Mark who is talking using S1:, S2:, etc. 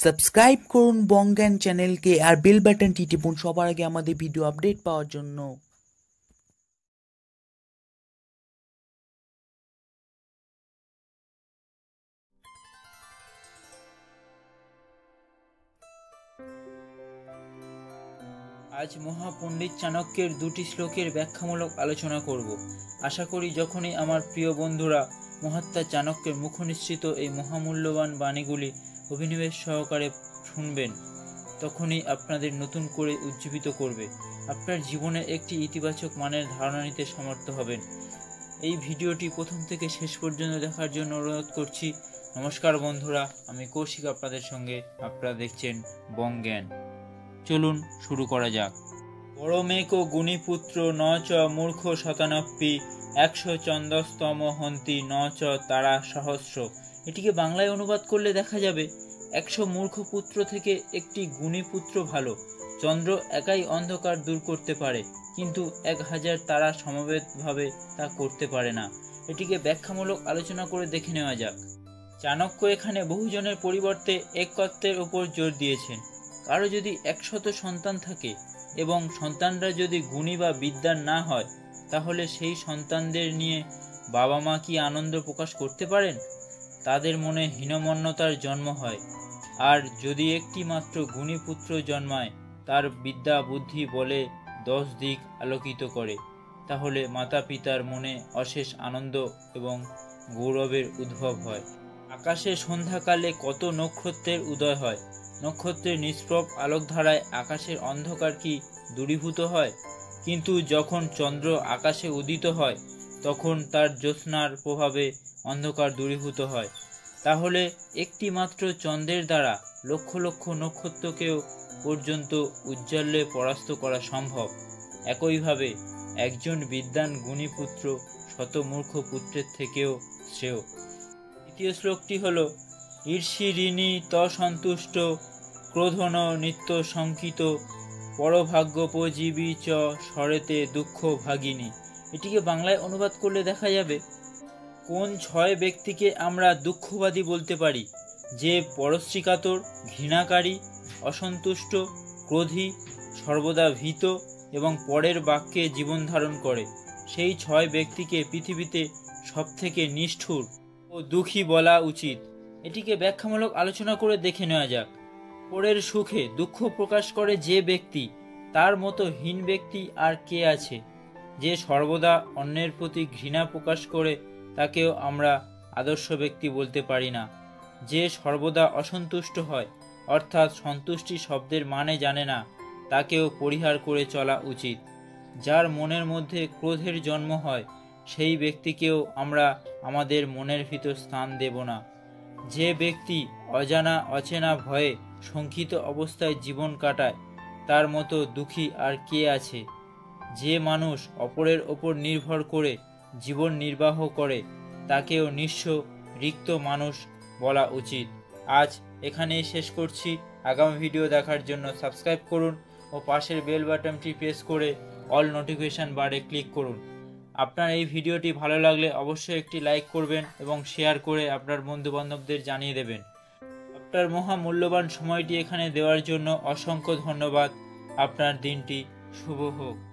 S1: Subscribe করুন বঙ্গান চ্যানেলকে আর bell বাটনটি টিপুন সবার আগে আমাদের ভিডিও আপডেট পাওয়ার জন্য।
S2: আজ মহাপণ্ডিত চাণক্যের দুটি শ্লোকের ব্যাখ্যামূলক আলোচনা করব। আশা করি যখনই আমার প্রিয় বন্ধুরা মহাত্মা চাণক্যের মুখনিসৃত এই মহামূল্যবান বাণীগুলি অভিনিবেশ সহকারে শুনবেন, তখনই আপনাদের নতুন করে উজ্জীবিত করবে। আপনার জীবনে একটি ইতিবাচক মানের ধারণা নিতে সমর্থ হবেন। এই ভিডিওটি প্রথম থেকে শেষ পর্যন্ত দেখার জন্য অনুরোধ করছি। নমস্কার বন্ধুরা, আমি কৌশিক আপনাদের সঙ্গে। আপনারা দেখছেন বঙ্জ্ঞান চলুন শুরু করা যাক। বড় মেক গুণীপুত্র ন চ মূর্খ শতানপ্পি একশো চন্দস্তম হন্তি ন চ তারা সহস্র। এটিকে বাংলায় অনুবাদ করলে দেখা যাবে। একশো মূর্খ পুত্র থেকে একটি গুণী পুত্র ভালো। চন্দ্র একাই অন্ধকার দূর করতে পারে, কিন্তু এক হাজার তারা সমবেতভাবে তা করতে পারে না। এটিকে ব্যাখ্যামূলক আলোচনা করে দেখে নেওয়া যাক। চাণক্য এখানে বহুজনের পরিবর্তে একত্বের উপর জোর দিয়েছেন। কারও যদি একশত সন্তান থাকে এবং সন্তানরা যদি গুণী বা বিদ্যার না হয়, তাহলে সেই সন্তানদের নিয়ে বাবা মা কি আনন্দ প্রকাশ করতে পারেন? তাদের মনে হীনমন্যতার জন্ম হয়। আর যদি একটি মাত্র গুণী পুত্র জন্মায়, তার বিদ্যা বুদ্ধি বলে দশ দিক আলোকিত করে, তাহলে মাতা পিতার মনে অশেষ আনন্দ এবং গৌরবের উদ্ভব হয়। আকাশে সন্ধ্যাকালে কত নক্ষত্রের উদয় হয়? নক্ষত্রের নিষ্প্রভ আলোকধারায় আকাশের অন্ধকার কি দূরীভূত হয়? কিন্তু যখন চন্দ্র আকাশে উদিত হয়, তখন তার জ্যোৎস্নার প্রভাবে অন্ধকার দূরীভূত হয়। তাহলে একটি মাত্র চন্দ্রের দ্বারা লক্ষ লক্ষ নক্ষত্রকেও পর্যন্ত উজ্জ্বল্যে পরাস্ত করা সম্ভব। একইভাবে একজন বিদ্যান গুণী পুত্র শতমূর্খ পুত্রের থেকেও শ্রেয়। দ্বিতীয় শ্লোকটি হল, ঈর্ষি ঋণী তসন্তুষ্ট, ক্রোধন নিত্য শঙ্কিত, পরভাগ্যোপজীবী চ স্বরেতে দুঃখ ভাগিনী। এটিকে বাংলায় অনুবাদ করলে দেখা যাবে কোন ছয় ব্যক্তিকে আমরা দুঃখবাদী বলতে পারি? যে পরশ্রীকাতর, ঘৃণাকারী, অসন্তুষ্ট, ক্রোধী, সর্বদা ভীত এবং পরের বাক্যে জীবন ধারণ করে। সেই ছয় ব্যক্তিকে পৃথিবীতে সবথেকে নিষ্ঠুর ও দুঃখী বলা উচিত। এটিকে ব্যাখ্যামূলক আলোচনা করে দেখে নেওয়া যাক। পরের সুখে দুঃখ প্রকাশ করে যে ব্যক্তি, তার মতো হীন ব্যক্তি আর কে আছে? যে সর্বদা অন্যের প্রতি ঘৃণা প্রকাশ করে তাকেও আমরা আদর্শ ব্যক্তি বলতে পারি না। যে সর্বদা অসন্তুষ্ট হয়, অর্থাৎ সন্তুষ্টি শব্দের মানে জানে না, তাকেও পরিহার করে চলা উচিত। যার মনের মধ্যে ক্রোধের জন্ম হয়, সেই ব্যক্তিকেও আমরা আমাদের মনের ভিতর স্থান দেব না। যে ব্যক্তি অজানা, অচেনা ভয়ে শঙ্কিত অবস্থায় জীবন কাটায়, তার মতো দুঃখী আর কে আছে? যে মানুষ অপরের ওপর নির্ভর করে জীবন নির্বাহ করে, তাকেও নিঃস্ব রিক্ত মানুষ বলা উচিত। আজ এখানেই শেষ করছি। আগামী ভিডিও দেখার জন্য সাবস্ক্রাইব করুন ও পাশের বেল বাটনটি প্রেস করে অল নোটিফিকেশান বারে ক্লিক করুন। আপনার এই ভিডিওটি ভালো লাগলে অবশ্যই একটি লাইক করবেন এবং শেয়ার করে আপনার বন্ধুবান্ধবদের জানিয়ে দেবেন। আপনার মহামূল্যবান সময়টি এখানে দেওয়ার জন্য অসংখ্য ধন্যবাদ। আপনার দিনটি শুভ হোক।